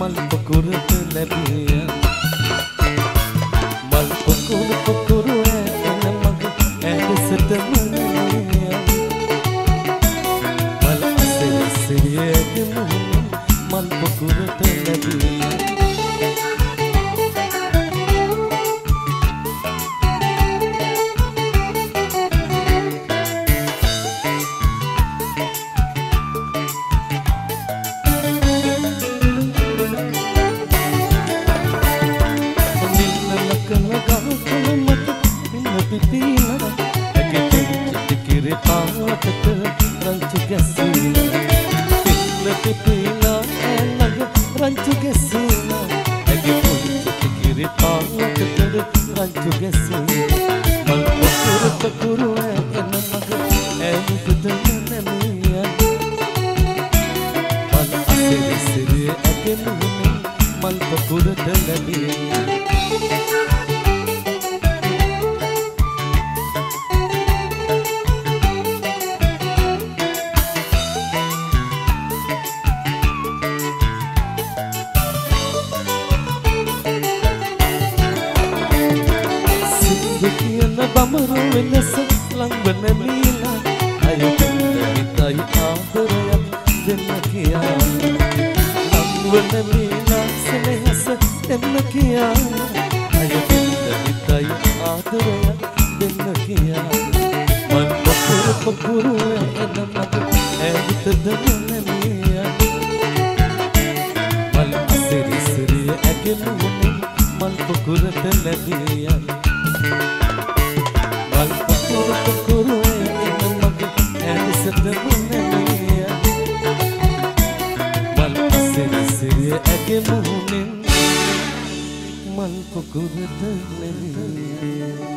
මල් පොකුරට ලැබිය. මල් පොකුරු පාටට රංචු ගැසීලා පිල්ලට පීලා ඇලඟ රංචු ගැසීලා ඇගේ පුංචි කිරි පාටට රංචු ගැසීලා මල් පොකුරු පොකුරු එන මග ඇවිදද නැමිය මල් අසිරි සිරි ඇගේ මුහුණ මල් පොකුරට ලැබිය වෙනස ලංවන මීලා අයුතුන් හිතයි ආදරයක් දෙන්න කියා ලංවන මීලා සෙනෙහස දෙන්න කියා අයුතුන් හිතයි ආදරයක් දෙන්න කියා මන් පොකුරු පොකුරු එන මග ඇවිතද නැමියා මල් අසිරි සිරි ඇගේ මුහුණේ මල් පොකුරට ලැබියා මල් පොකුරු ඇගේ මුහුණෙන් මල් පොකුරට ලැබිය